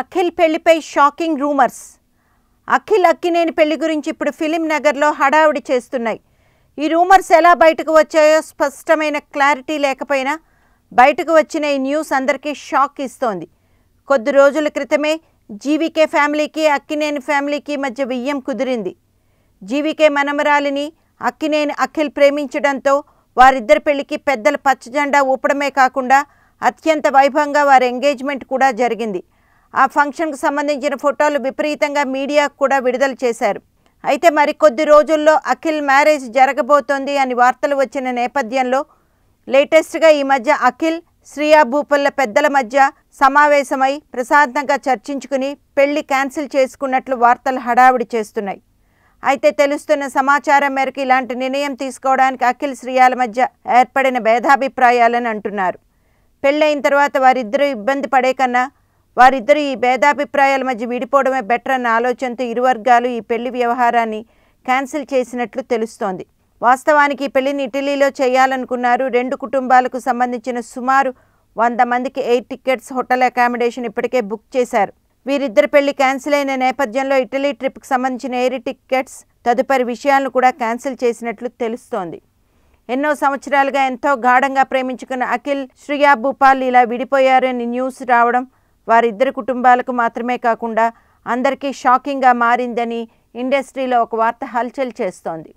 అఖిల్ పెళ్ళిపై shocking rumours. Akhil Akkineni పెళ్ళి గురించి ఇప్పుడు ఫిలిం నగర్లో హడావుడి చేస్తున్నాయి. ఈ రూమర్స్ ఎలా బయటకు వచ్చాయో స్పష్టమైన క్లారిటీ లేకపోయినా బయటకు వచ్చిన ఈ న్యూస్ అందరికీ షాక్ ఇస్తోంది. కొద్ది రోజుల క్రితమే జీవికే ఫ్యామిలీకి అక్కినేని ఫ్యామిలీకి మధ్య బియ్యం కుదిరింది. జీవికే మనమరాలిని అక్కినేని అఖిల్ ప్రేమించడంతో వారిద్దరి పెళ్ళికి పెద్దల పచ్చజెండా ఊపడమే కాకుండా అత్యంత వైభవంగా వారి ఎంగేజ్మెంట్ కూడా జరిగింది. ఆ ఫంక్షన్కు సంబంధించిన ఫోటోలు విపరీతంగా మీడియాకు కూడా విడుదల చేశారు. అయితే మరికొద్ది రోజుల్లో అఖిల్ మ్యారేజ్ జరగబోతోంది అని వార్తలు వచ్చిన నేపథ్యంలో లేటెస్ట్గా ఈ మధ్య అఖిల్ శ్రియా భూపల్ల పెద్దల మధ్య సమావేశమై ప్రశాంతంగా చర్చించుకుని పెళ్ళి క్యాన్సిల్ చేసుకున్నట్లు వార్తలు హడావిడి చేస్తున్నాయి. అయితే తెలుస్తున్న సమాచారం మేరకు ఇలాంటి నిర్ణయం తీసుకోవడానికి అఖిల్ శ్రీయాల మధ్య ఏర్పడిన భేదాభిప్రాయాలని అంటున్నారు. పెళ్ళైన తర్వాత వారిద్దరూ ఇబ్బంది పడే కన్నా వారిద్దరూ ఈ భేదాభిప్రాయాల మధ్య విడిపోవడమే బెటర్ అన్న ఆలోచనతో ఇరు వర్గాలు ఈ పెళ్ళి వ్యవహారాన్ని క్యాన్సిల్ చేసినట్లు తెలుస్తోంది. వాస్తవానికి ఈ పెళ్ళిని ఇటలీలో చేయాలనుకున్నారు. రెండు కుటుంబాలకు సంబంధించిన సుమారు వంద మందికి ఎయిర్ టికెట్స్ హోటల్ అకామిడేషన్ ఇప్పటికే బుక్ చేశారు. వీరిద్దరి పెళ్ళి క్యాన్సిల్ అయిన నేపథ్యంలో ఇటలీ ట్రిప్కి సంబంధించిన ఎయిర్ టికెట్స్ తదుపరి విషయాలను కూడా క్యాన్సిల్ చేసినట్లు తెలుస్తోంది. ఎన్నో సంవత్సరాలుగా ఎంతో గాఢంగా ప్రేమించుకున్న అఖిల్ శ్రియా భూపాల్ ఇలా విడిపోయారని న్యూస్ రావడం వారిద్దరి కుటుంబాలకు మాత్రమే కాకుండా అందరికీ షాకింగ్గా మారిందని ఇండస్ట్రీలో ఒక వార్త హల్చల్ చేస్తోంది.